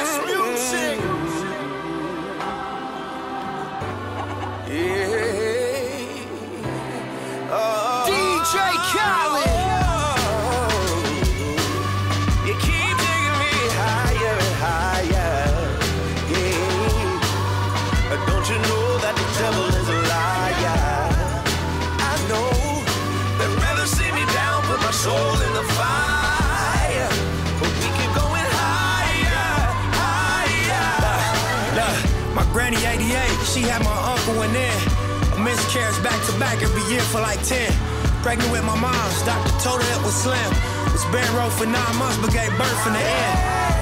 Fresh music. Granny 88, she had my uncle in there. A miscarriage back to back every year for like 10. Pregnant with my mom's, doctor told her it was slim. Was bed row for nine months, but gave birth in the end.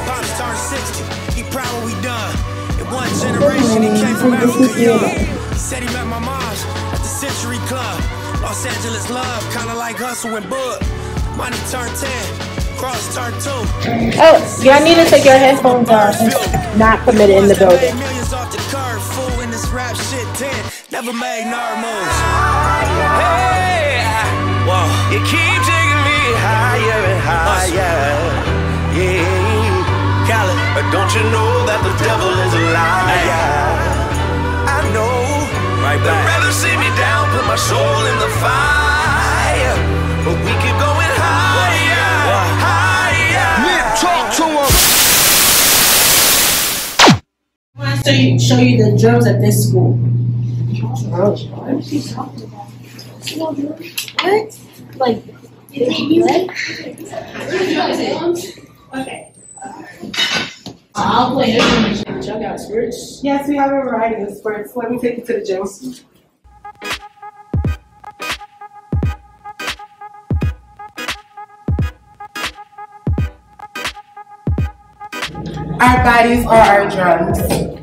Pops turned 60, he proud what we done. In one generation, he came from Africa young. He said he met my mom's at the Century Club. Los Angeles love, kinda like hustle and bud. Money turned 10, Kross turned 2. Oh, y'all need to take your headphones off. Not permitted in the building. This rap shit 10. Never made moves. Hey, whoa. You keep taking me higher and higher. Yeah, Khaled, but don't you know that the devil is a liar? I know. Right They'd rather see me down, put my soul in the fire. But we keep going higher, show you, show you the drums at this school. What? Like, Okay. I'll play it. Y'all got sports? Yes, we have a variety of sports. Let me take you to the gym. Our bodies are our drums.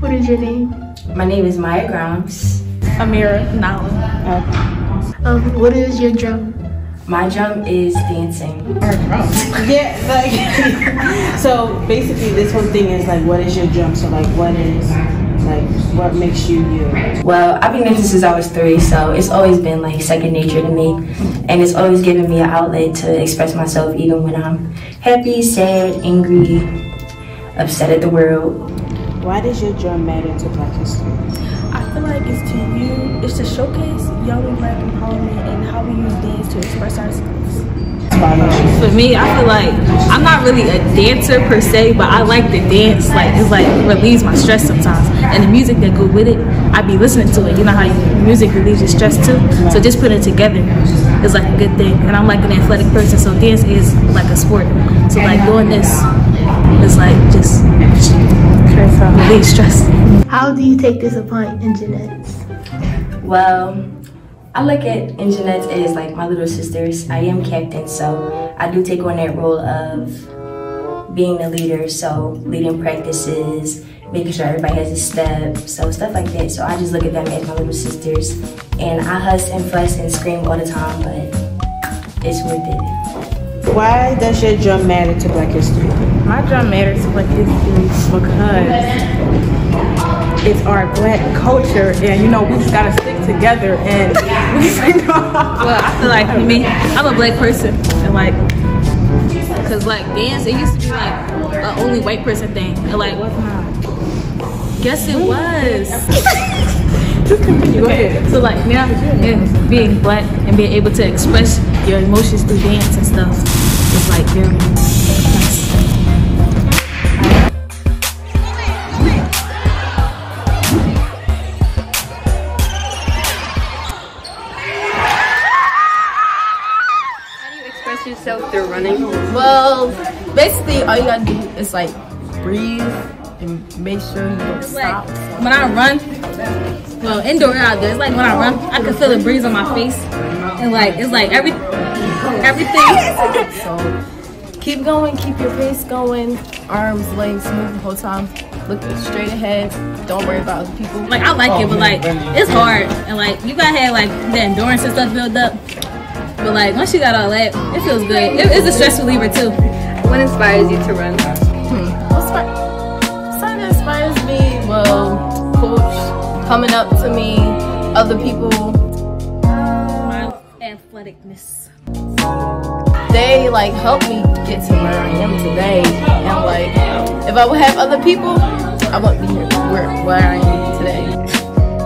What is your name? My name is Maya Grimes. Amira Nala. Um, what is your drum? My drum is dancing. Yeah, like so basically this whole thing is like what is your drum? So like what is like what makes you you? Well, I've been dancing since I was three, so it's always been like second nature to me. And it's always given me an outlet to express myself even when I'm happy, sad, angry, upset at the world. Why does your drum matter to Black history? I feel like it's to you, it's to showcase young black empowerment and how we use dance to express ourselves. For me, I feel like I'm not really a dancer per se, but I like to dance. Like it's like relieves my stress sometimes, and the music that go with it, I'd be listening to it. You know how music relieves your stress too. So just putting it together is like a good thing. And I'm like an athletic person, so dance is like a sport. So like doing this is like just relieve stress. How do you take this upon internets? Well, I look at Injanets as like my little sisters. I am captain, so I do take on that role of being the leader. So leading practices, making sure everybody has a step, so stuff like that. So I just look at them as my little sisters, and I huss and fuss and scream all the time, but it's worth it. Why does your drum matter to Black history? My drum matters Black history because it's our black culture, and you know we just gotta stick together. And well, I feel like for me, I'm a black person, and like, cause like dance, it used to be like a only white person thing, and like, guess it was. Just continue. Go ahead. So like now, and being black and being able to express your emotions through dance and stuff, is like very running? Well, basically, all you gotta do is like breathe and make sure you don't like stop. when I run, well, indoor or outdoor, it's like when I run, I can feel the breeze on my face, and like it's like every everything. So keep going, keep your pace going, arms, legs move the whole time. Look straight ahead. Don't worry about other people. Like I like it, but oh, like it's hard, and like you gotta have like the endurance and stuff built up. But like once you got all that, it feels good. It, it's a stress reliever too. What inspires you to run? Hmm. Something inspires me. Well, coach coming up to me, other people. My athleticness. They like help me get to where I am today, and like if I would have other people, I wouldn't be here where, where I am today.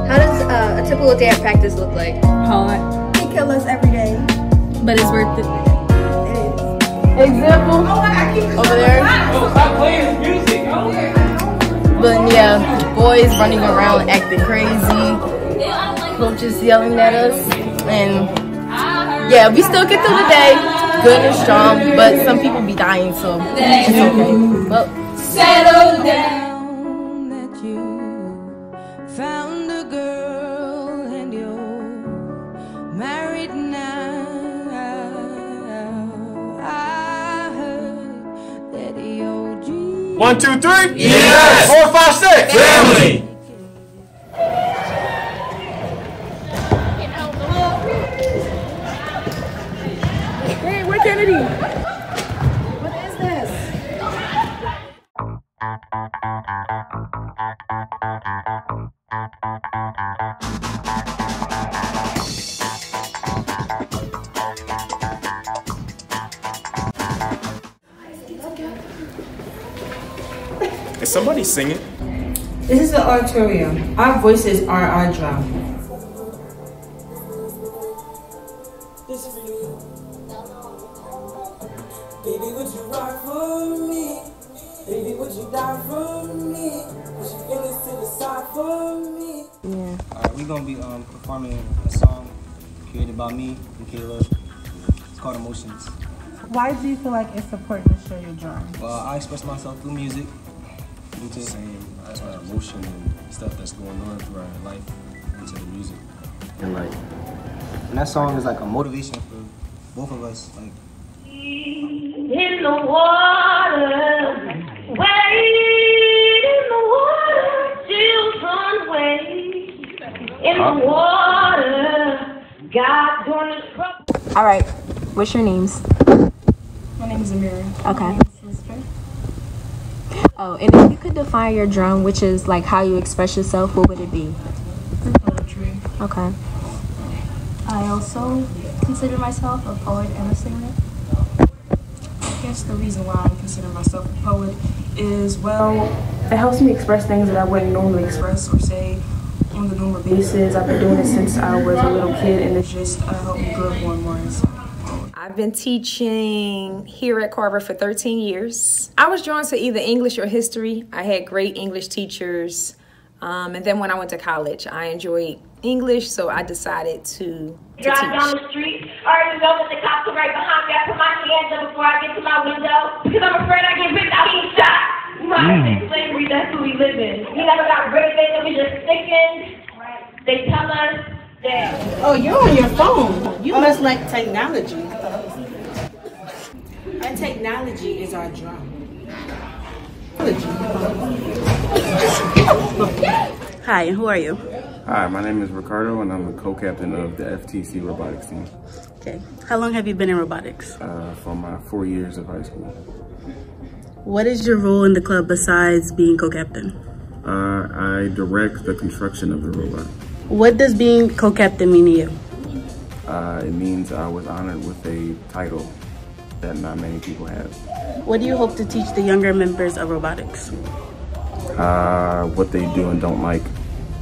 How does uh, a typical day at practice look like? Hard. They kill us every day but it's worth it. Example over there. But yeah, boys running around acting crazy, coaches yelling at us, and yeah, we still get through the day, good and strong. But some people be dying, so it's okay. Well, Settle down One, two, three. Yes. Four, five, six. Family. Hey, where Kennedy? Is somebody singing? This is the auditorium. Our voices are our drum. Baby, would you ride for me? Baby, would you die for me? Put your feelings to the side for me. Yeah. Alright, we're gonna be um, performing a song created by me and Kayla. It's called Emotions. Why do you feel like it's important to show your drum? Well, I express myself through music. Into Saying uh, emotion and stuff that's going on throughout your life into the music. and like, and that song is like a motivation for both of us. Like, In the water, wade in the water, children wade. In the water, God's gonna. All right. What's your names? My name is Amira. Okay. Oh, and if you could define your drum, which is like how you express yourself, what would it be? Poetry. Okay. I also consider myself a poet and a singer. I guess the reason why I consider myself a poet is, well, it helps me express things that I wouldn't normally express or say on the normal basis. I've been doing it since I was a little kid, and it's just uh, helped me grow more and more. I've been teaching here at Carver for 13 years. I was drawn to either English or history. I had great English teachers. Um, and then when I went to college, I enjoyed English, so I decided to, to Drive teach. down the street, I already know that the cops are right behind me. I put my hands up before I get to my window because I'm afraid I get ripped out and shot. You know, I slavery, that's who we live in. We never got rid of it, and we just sickened. They tell us that. Oh, you're on your phone. You must like technology. Our technology is our drum. Hi, and who are you? Hi, my name is Ricardo, and I'm the co-captain of the FTC robotics team. Okay. How long have you been in robotics? Uh, for my four years of high school. What is your role in the club besides being co-captain? Uh, I direct the construction of the robot. What does being co-captain mean to you? Uh, it means I was honored with a title that not many people have. What do you hope to teach the younger members of robotics? Uh, what they do and don't like,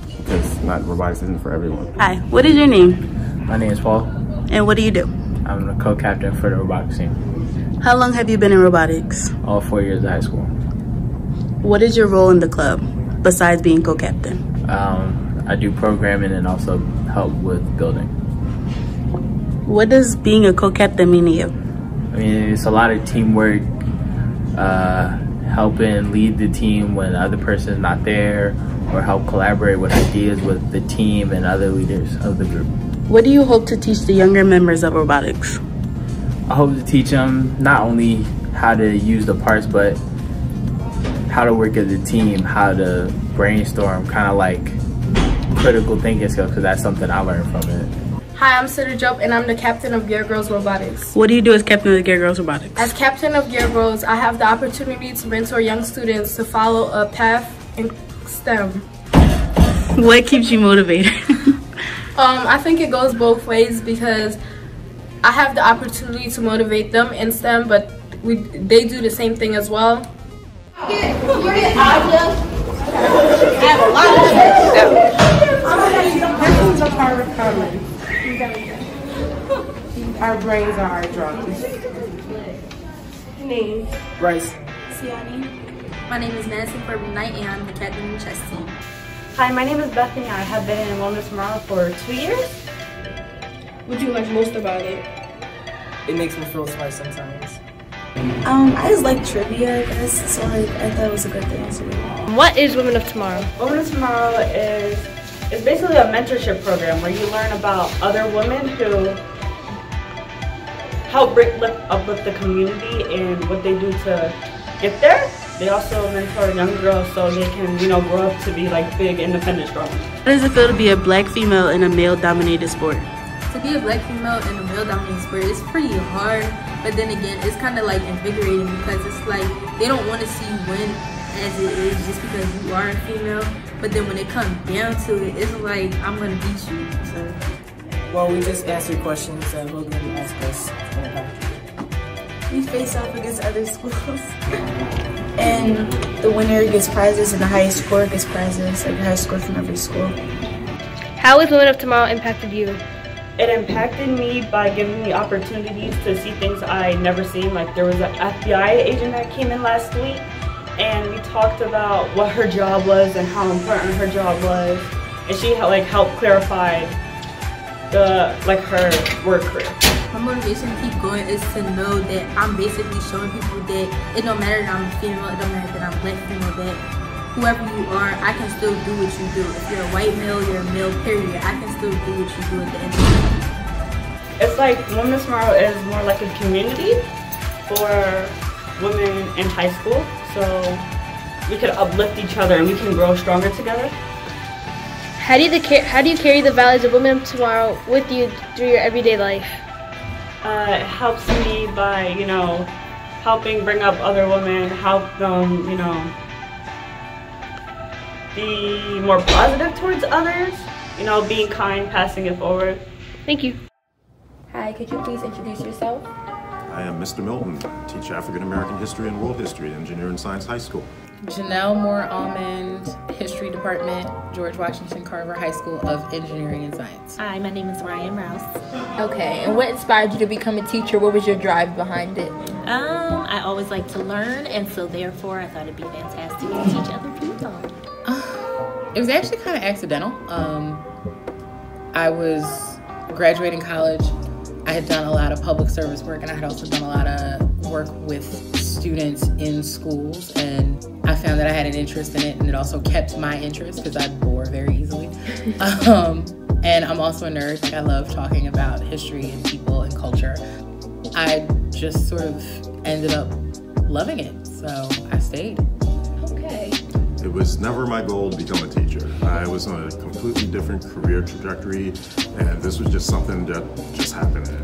because not robotics isn't for everyone. Hi, what is your name? My name is Paul. And what do you do? I'm the co-captain for the robotics team. How long have you been in robotics? All four years of high school. What is your role in the club besides being co-captain? Um, I do programming and also help with building. What does being a co-captain mean to you? I mean, it's a lot of teamwork, uh, helping lead the team when the other person's not there, or help collaborate with ideas with the team and other leaders of the group. What do you hope to teach the younger members of robotics? I hope to teach them not only how to use the parts, but how to work as a team, how to brainstorm, kind of like critical thinking skills, because that's something I learned from it. Hi, I'm Sitter Job, and I'm the captain of Gear Girls Robotics. What do you do as captain of Gear Girls Robotics? As captain of Gear Girls, I have the opportunity to mentor young students to follow a path in STEM. what keeps you motivated? Um, I think it goes both ways because I have the opportunity to motivate them in STEM, but we they do the same thing as well. This is a part of common. Our brains are our drums. Name. Bryce. Siani. My name is Madison Corbin Knight and I'm the captain of the chess team. Hi, my name is Bethany. I have been in Wellness Tomorrow for two years. What do you like most about it? It makes me feel smart sometimes. Um, I just like trivia, I guess. So like, I thought it was a good thing to do. What is Women of Tomorrow? Women of Tomorrow is is basically a mentorship program where you learn about other women who help bring, lift, uplift the community and what they do to get there. They also mentor young girls so they can, you know, grow up to be like big, independent, strong. How does it feel to be a black female in a male-dominated sport? To be a black female in a male dominated sport is pretty hard, but then again, it's kind of like invigorating because it's like they don't want to see you win as it is just because you are a female. But then when it comes down to it, it's like I'm gonna beat you. So Well, we just answer questions and we're going to ask us. We face off against other schools. and the winner gets prizes and the highest score gets prizes, like the highest score from every school. How has Women of Tomorrow impacted you? It impacted me by giving me opportunities to see things I never seen. Like there was an FBI agent that came in last week and we talked about what her job was and how important her job was. And she like helped clarify the like her work career. my motivation to keep going is to know that I'm basically showing people that it don't matter that I'm female, it don't matter that I'm black female, that whoever you are, I can still do what you do. If you're a white male, you're a male, period. I can still do what you do at the end of the day. It's like women's Tomorrow is more like a community for women in high school. So we could uplift each other and we can grow stronger together. How do you the how do you carry the values of Women of Tomorrow with you through your everyday life? Uh, it helps me by, you know, helping bring up other women, help them, you know, be more positive towards others, you know, being kind, passing it forward. Thank you. Hi, could you please introduce yourself? I am Mr. Milton. I teach African American history and world history at Engineering Science High School. Janelle Moore Almond, History Department, George Washington Carver High School of Engineering and Science. Hi, my name is Ryan Rouse. Okay, and what inspired you to become a teacher? What was your drive behind it? Um, I always like to learn, and so therefore I thought it'd be fantastic to teach other people. It was actually kind of accidental. Um, I was graduating college. I had done a lot of public service work, and I had also done a lot of work with students in schools. And I found that I had an interest in it, and it also kept my interest because I bore very easily. um, and I'm also a nerd. Like I love talking about history and people and culture. I just sort of ended up loving it, so I stayed. Okay. It was never my goal to become a teacher. I was on a completely different career trajectory, and this was just something that just happened.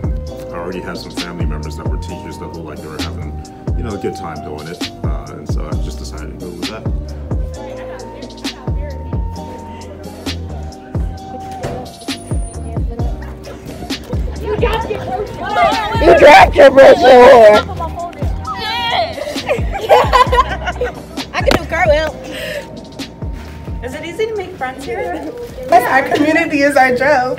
And I already had some family members that were teachers that looked like they were having, you know, a good time doing it. Uh, and so I just decided to go with that. You dropped your brush your I can do cartwheel. Is it easy to make friends here? That's our community is our job.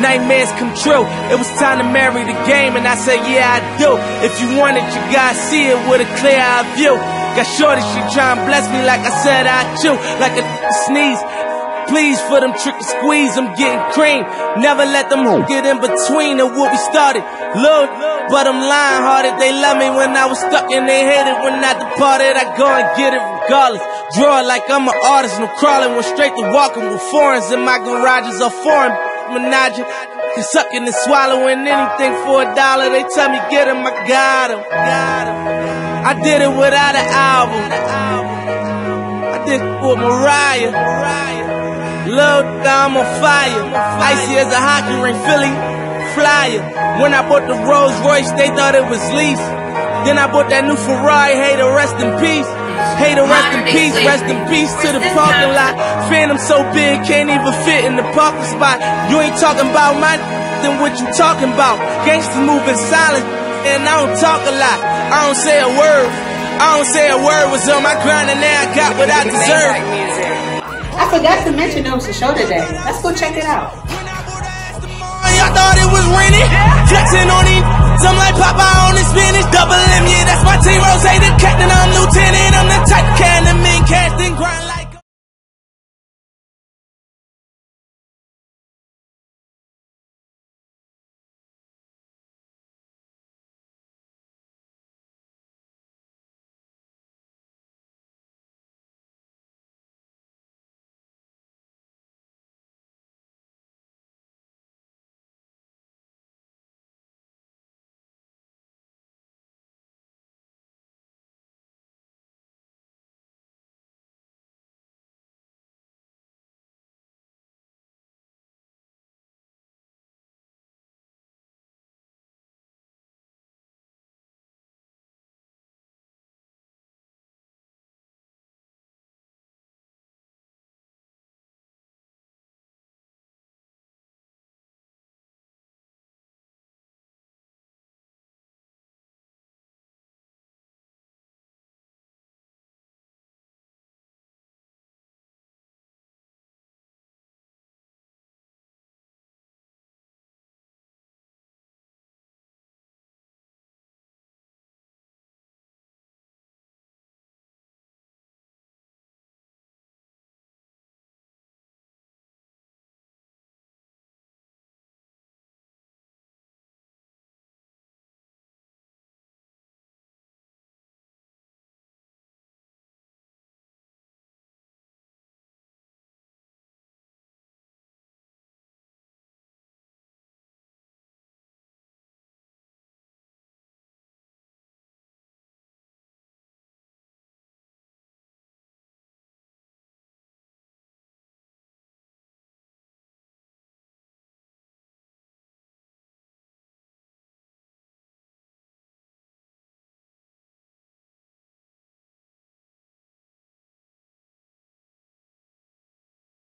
nightmares come true. It was time to marry the game, and I said, Yeah, I do. If you want it, you gotta see it with a clear eye view. Got shorty, she try and bless me like I said I chew, like a sneeze. Please for them trick and squeeze, I'm getting cream. Never let them get in between of what we started. Look, but I'm lying hearted. They love me when I was stuck and they hated when I departed. I go and get it regardless. Draw like I'm an artist, no crawling, went straight to walking with foreigns in my garages are foreign. Menage, can sucking and swallowing anything for a dollar. They tell me get him, I got him. I did it without an album. I did it for Mariah. Lil' I'm on fire. Icy as a hockey ring, Philly flyer. When I bought the Rolls Royce, they thought it was lease. Then I bought that new Ferrari, hey, to rest in peace. Hey, to rest in peace, rest in peace to the parking lot. Phantom so big, can't even fit in the parking spot. You ain't talking about my then what you talking about? Gangsters moving silent, and I don't talk a lot. I don't say a word. I don't say a word. Was on my grind, and now I got what I deserve. I forgot to mention there was a show today. Let's go check it out. Y'all thought it was raining. Flexing on these. I'm like Popeye on his spinach, double M, yeah, that's my team. Rose the captain, I'm lieutenant. I'm the type kind of mean casting grind.